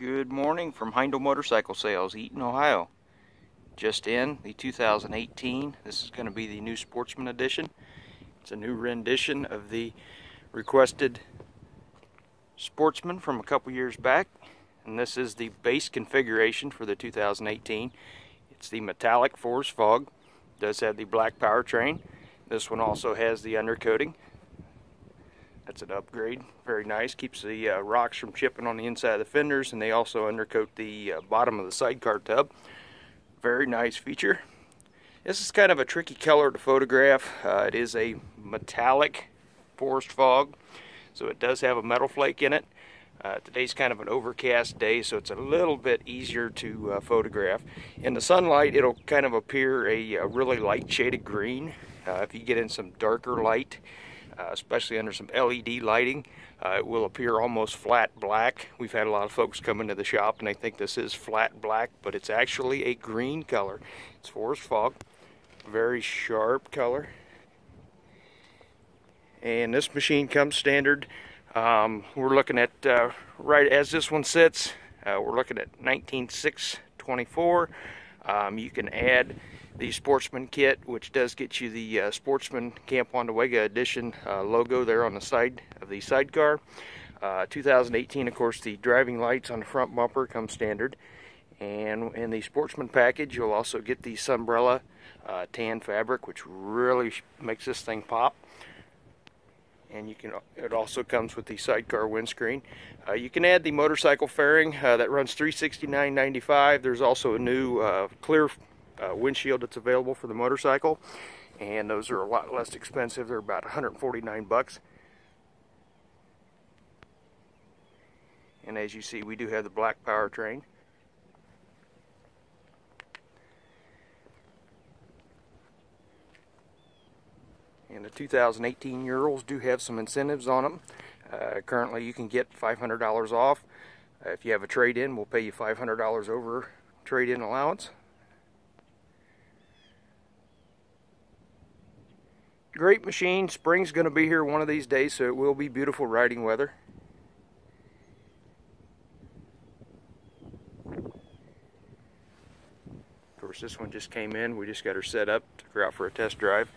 Good morning from Heindl Motorcycle Sales, Eaton, Ohio. Just in, the 2018. This is going to be the new Sportsman Edition. It's a new rendition of the requested Sportsman from a couple years back. And this is the base configuration for the 2018. It's the metallic forest fog. It does have the black powertrain. This one also has the undercoating. That's an upgrade. Very nice. Keeps the uh, rocks from chipping on the inside of the fenders and they also undercoat the uh, bottom of the sidecar tub. Very nice feature. This is kind of a tricky color to photograph. Uh, it is a metallic forest fog, so it does have a metal flake in it. Uh, today's kind of an overcast day, so it's a little bit easier to uh, photograph. In the sunlight, it'll kind of appear a, a really light shaded green. Uh, if you get in some darker light, especially under some LED lighting. Uh, it will appear almost flat black. We've had a lot of folks come into the shop and they think this is flat black, but it's actually a green color. It's forest fog, very sharp color. And this machine comes standard. Um, we're looking at, uh, right as this one sits, uh, we're looking at 19624. Um, you can add the Sportsman kit, which does get you the uh, Sportsman Camp Wega Edition uh, logo there on the side of the sidecar. Uh, 2018, of course, the driving lights on the front bumper come standard. And in the Sportsman package, you'll also get the Sunbrella uh, tan fabric, which really makes this thing pop. And you can. It also comes with the sidecar windscreen. Uh, you can add the motorcycle fairing uh, that runs 369.95. There's also a new clear uh, windshield that's available for the motorcycle and those are a lot less expensive they're about 149 bucks and as you see we do have the black powertrain 2018 Urals do have some incentives on them uh, currently you can get $500 off uh, if you have a trade-in we'll pay you $500 over trade-in allowance Great machine. Spring's going to be here one of these days, so it will be beautiful riding weather. Of course, this one just came in. We just got her set up, took her out for a test drive.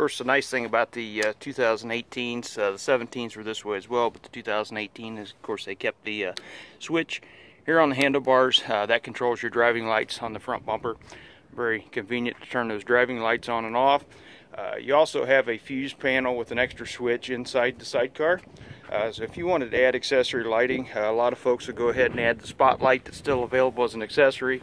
Course, the nice thing about the uh, 2018s, uh, the 17s were this way as well, but the 2018 is, of course, they kept the uh, switch here on the handlebars. Uh, that controls your driving lights on the front bumper. Very convenient to turn those driving lights on and off. Uh, you also have a fuse panel with an extra switch inside the sidecar. Uh, so if you wanted to add accessory lighting, a lot of folks will go ahead and add the spotlight that's still available as an accessory.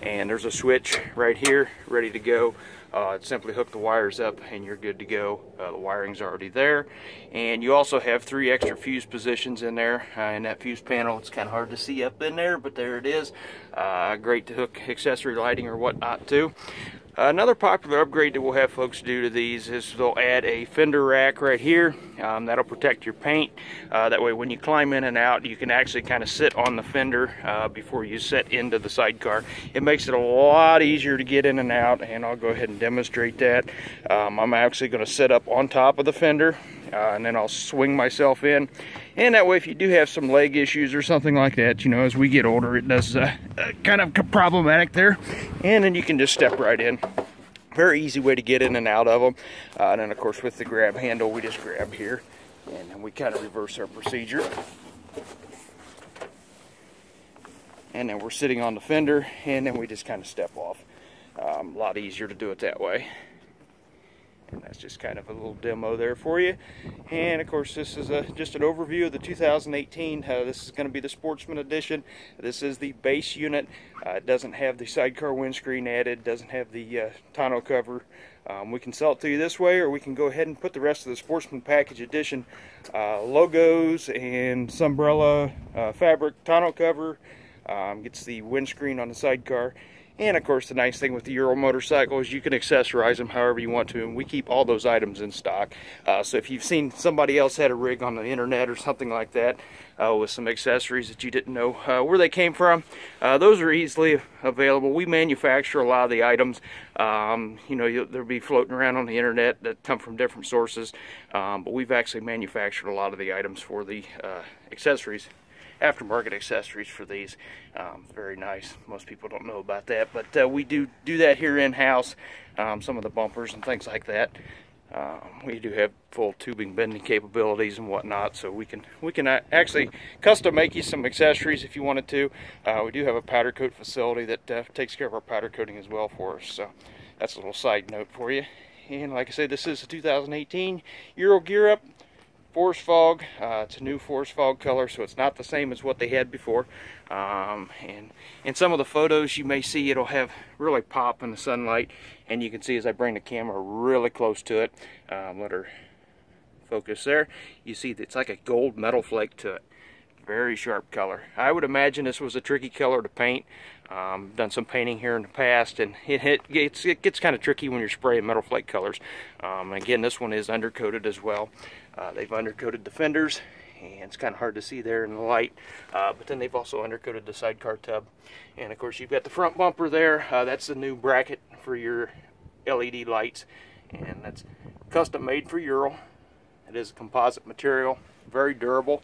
And there's a switch right here ready to go. Uh, simply hook the wires up and you're good to go. Uh, the wiring's already there. And you also have three extra fuse positions in there. Uh, in that fuse panel, it's kind of hard to see up in there, but there it is. Uh, great to hook accessory lighting or whatnot to. Another popular upgrade that we'll have folks do to these is they'll add a fender rack right here. Um, that'll protect your paint. Uh, that way when you climb in and out, you can actually kind of sit on the fender uh, before you set into the sidecar. It makes it a lot easier to get in and out, and I'll go ahead and demonstrate that. Um, I'm actually going to sit up on top of the fender, uh, and then I'll swing myself in and that way, if you do have some leg issues or something like that, you know, as we get older, it does uh, uh, kind of problematic there. And then you can just step right in. Very easy way to get in and out of them. Uh, and then, of course, with the grab handle, we just grab here. And then we kind of reverse our procedure. And then we're sitting on the fender, and then we just kind of step off. Um, a lot easier to do it that way. and that's just kind of a little demo there for you. And of course this is a just an overview of the 2018 uh, this is going to be the sportsman edition. This is the base unit. Uh, it doesn't have the sidecar windscreen added doesn't have the uh, tonneau cover. Um, we can sell it to you this way or we can go ahead and put the rest of the sportsman package edition uh, logos and Sunbrella uh, fabric tonneau cover. Um, gets the windscreen on the sidecar and of course, the nice thing with the Ural motorcycle is you can accessorize them however you want to, and we keep all those items in stock. Uh, so if you've seen somebody else had a rig on the internet or something like that uh, with some accessories that you didn't know uh, where they came from, uh, those are easily available. We manufacture a lot of the items. Um, you know, they'll be floating around on the internet that come from different sources, um, but we've actually manufactured a lot of the items for the uh, accessories aftermarket accessories for these. Um, very nice. Most people don't know about that, but uh, we do do that here in-house. Um, some of the bumpers and things like that. Um, we do have full tubing bending capabilities and whatnot, so we can we can actually custom make you some accessories if you wanted to. Uh, we do have a powder coat facility that uh, takes care of our powder coating as well for us. So that's a little side note for you. And like I said, this is a 2018 Ural Gear Up forest fog. Uh, it's a new forest fog color, so it's not the same as what they had before. Um, and in some of the photos, you may see it'll have really pop in the sunlight, and you can see as I bring the camera really close to it, um, let her focus there, you see that it's like a gold metal flake to it. Very sharp color. I would imagine this was a tricky color to paint. Um, done some painting here in the past, and it, it, gets, it gets kind of tricky when you're spraying metal flake colors. Um, again, this one is undercoated as well. Uh, they've undercoated the fenders, and it's kind of hard to see there in the light. Uh, but then they've also undercoated the sidecar tub. And of course, you've got the front bumper there. Uh, that's the new bracket for your LED lights, and that's custom made for Ural. It is a composite material, very durable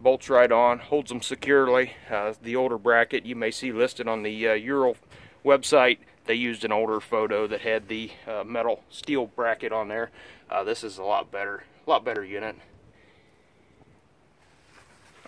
bolts right on, holds them securely. Uh, the older bracket you may see listed on the uh, Ural website, they used an older photo that had the uh, metal steel bracket on there. Uh, this is a lot better, a lot better unit.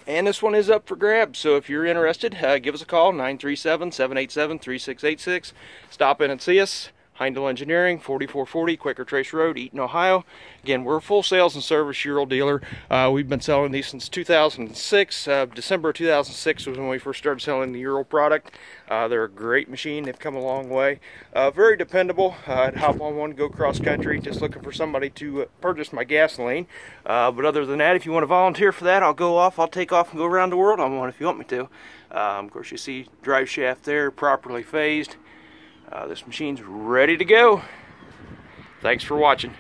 And this one is up for grabs, so if you're interested, uh, give us a call, 937-787-3686. Stop in and see us. Heindl Engineering, 4440 Quaker Trace Road, Eaton, Ohio. Again, we're a full sales and service Ural dealer. Uh, we've been selling these since 2006. Uh, December 2006 was when we first started selling the Ural product. Uh, they're a great machine. They've come a long way. Uh, very dependable. Uh, I'd hop on one, go cross country, just looking for somebody to uh, purchase my gasoline. but other than that, if you want to volunteer for that, I'll go off. I'll take off and go around the world on one if you want me to. Um, of course, you see drive shaft there, properly phased. Uh, this machine's ready to go. Thanks for watching.